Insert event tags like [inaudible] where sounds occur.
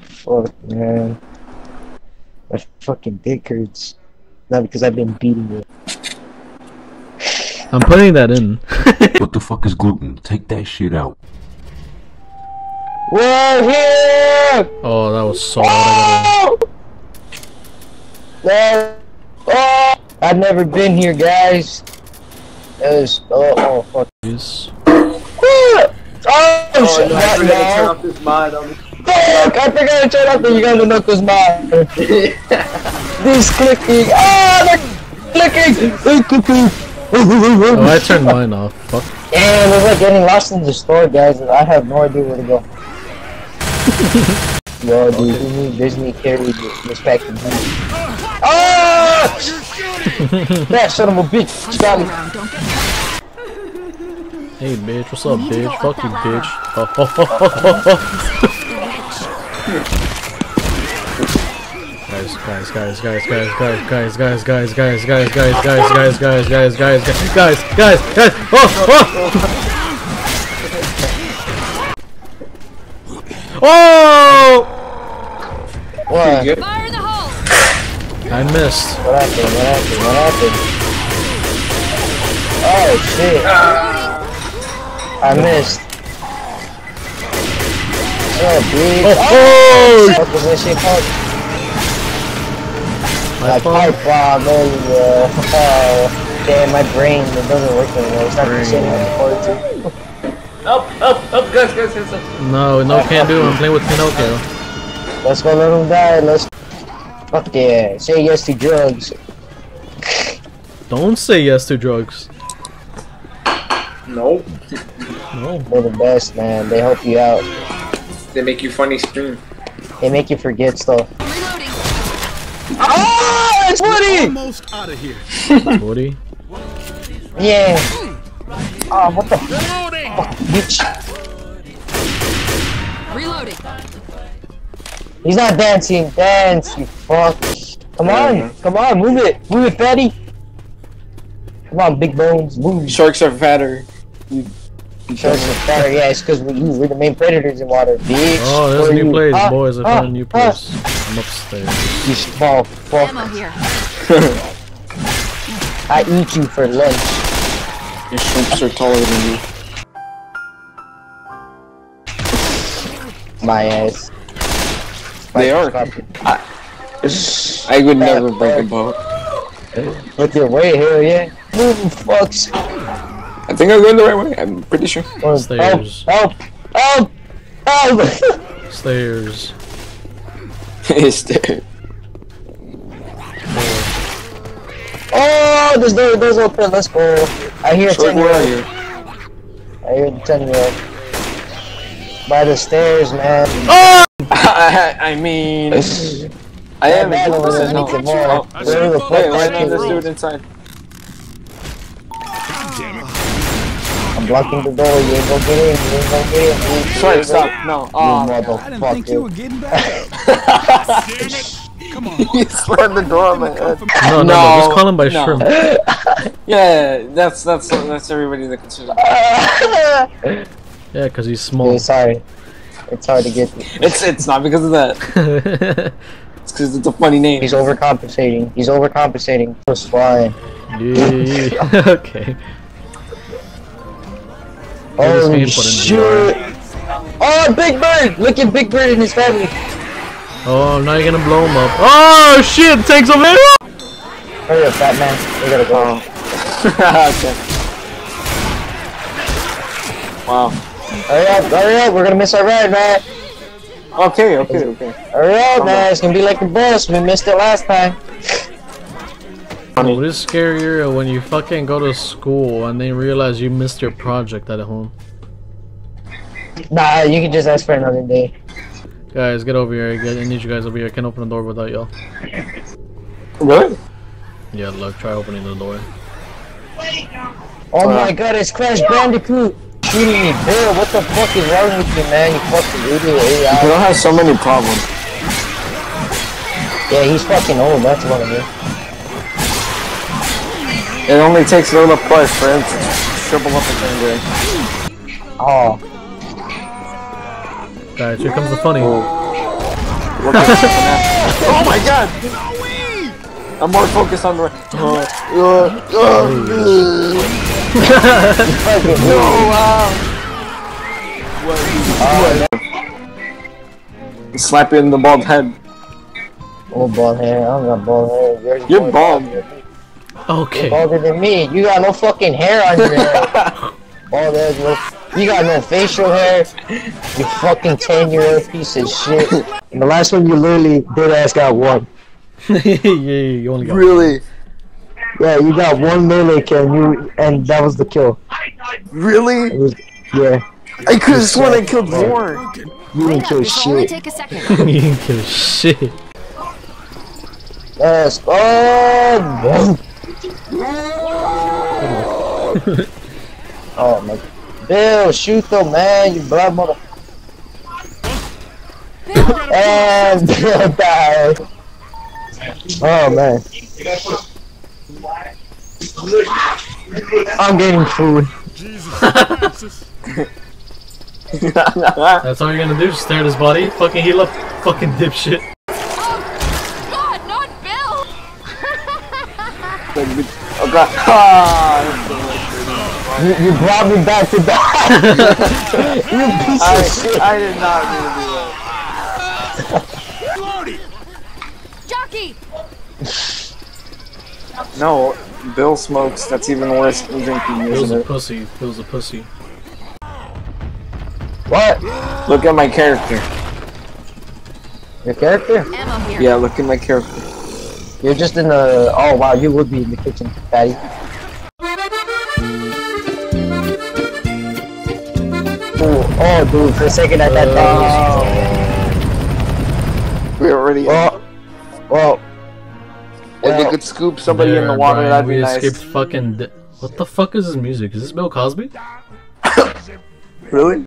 the fuck, man? My fucking dick hurts. Not because I've been beating it. I'm putting that in. [laughs] What the fuck is gluten? Take that shit out. We're here! oh, that was so hard. Oh! Oh! I've never been here, guys. It was. Oh, oh fuck. Yes. Oh, Oh, shit. no, I Not forgot to turn off this mod on the Fuck! I forgot to turn off the Uganda Knuckles mod. [laughs] This clicking. Ah, they're clicking. They're clicking. Oh, I turned mine off. Fuck. Damn, it's like getting lost in the store, guys. I have no idea where to go. [laughs] Yo, dude, who knew Disney carried this package? Ah! [laughs] that son of a bitch. Got me. Around, don't get Hey, bitch. What's up, need to bitch? go up Fuck that you, ladder. bitch. Guys, guys, guys, guys, guys, guys, guys, guys, guys, guys, guys, guys, guys, guys, guys, guys, guys, guys, guys, guys, oh, oh! What? Good. Fire in the hole! I missed. What happened? What happened? What happened? Oh shit! I missed. Oh, bitch. Oh, What was that shit oh, called? My Like phone. pipe bomb, there you go. Oh, damn, my brain, it doesn't work anymore. It's not the same as before, too. Up, up, up, guys, guys, guys. guys. No, no, can't do. it. I'm playing with Pinocchio. Let's go let him die. Let's. Fuck yeah. Say yes to drugs. Don't say yes to drugs. No, No. They're the best, man. They help you out. They make you funny scream. They make you forget stuff. Reloading! Oh, it's Woody! Almost out of here. Woody. Yeah. Oh, what the fuck, bitch? Reloading! He's not dancing. Dance, you fuck. Come on. Mm-hmm. Come on, move it. Move it, fatty. Come on, big bones. Move. Sharks are fatter. You, you Sharks are fatter. Yeah, it's because we, you, we're the main predators in water, bitch. Oh, there's a new you? place, Ah, boys. I ah, found a new ah. place. I'm upstairs. You small fuck. Ammo here. [laughs] I eat you for lunch. Your shrimps are taller than you. My ass. They are. I would never break a boat. With your weight, hell yeah. Move, fucks. I think I'm going the right way. I'm pretty sure. Oh, Stairs. Help! Help! Help! help. Stairs. [laughs] it's there. oh, this door door's open. Let's go. I hear a Shark, 10 year you? I hear the 10 year By the stairs, man. I, [laughs] I mean, I am That man over there 50% needs it no. more. Oh, Where the fuck Wait, why is not this he? dude inside? Damn blocking the door. You ain't gonna get in. You ain't gonna get in. You Sorry, stop. No. You Oh, I didn't think you were motherfucker. getting back. [laughs] Damn it. Come on. he slammed the door on my head. No, no, no. No, Just call him by no. shrimp. [laughs] Yeah, that's that's that's everybody that considers. [laughs] Yeah, because he's small. Dude, sorry. It's hard to get. It's it's not because of that. It's because it's a funny name. He's overcompensating. He's overcompensating. Just flying. yeah. okay. Oh being put shit! Oh, Big Bird! Look at Big Bird and his family. Oh, now you're gonna blow him up. Oh shit! Takes over. [laughs] Hurry up, Batman. We gotta go. Oh. [laughs] okay. Wow. Hurry up, hurry up. We're gonna miss our ride, man. Okay, okay, okay. Hurry up, man. It's gonna be like the bus. We missed it last time. [laughs] What is scarier uh, when you fucking go to school and then realize you missed your project at home? Nah, you can just ask for another day. Guys, get over here. I need you guys over here. I can't open the door without y'all. Really? Yeah, look, try opening the door. Oh my uh, god, it's Crash Bandicoot! Shooting me, Bill. What the fuck is wrong with you, man? You fucking idiot. Eh? You don't have so many problems. Yeah, he's fucking old. That's what I mean. It only takes a little push for him to shrivel up again. Oh, Guys, here comes the funny. Look [laughs] oh my god! I'm more focused on the. Uh, uh, uh, Fucking [laughs] oh wow! Slap you in the bald head. Oh, bald hair. I don't got bald hair. You're, You're more bald. You're Okay. balder than me. You got no fucking hair on your head. [laughs] Oh, bald head. No, you got no facial hair. You fucking 10 year old piece of shit. And the last one you literally did ass got one. [laughs] yeah, you only got Really? Yeah, you got one melee kill and you and that was the kill. Really? was yeah. I could have sworn I killed more. You didn't kill This will only shit. take a second. [laughs] you didn't kill shit. Let's go. Oh, oh my. Bill, shoot them, man. You blood mother. And [laughs] Bill died. Oh man. I'm getting food. Jesus. That's all you're gonna do? Just stare at his body? Fucking heal up? Fucking dipshit. Oh god. Ah, You, you brought me back to die. [laughs] you piece I, of shit. I did not mean to do Loaded. Jockey! No, Bill smokes. That's even worse than drinking, Bill's isn't a it? pussy. Bill's a pussy. What? Look at my character. Your character? Yeah, look at my character. You're just in the. Oh wow, you would be in the kitchen, Daddy. Oh, oh, dude, for a second I thought that We already. was. Oh, oh. well, if they could scoop somebody in the water, Brian, that'd be we nice. escaped fucking. What the fuck is this music? Is this Bill Cosby? [laughs] Really?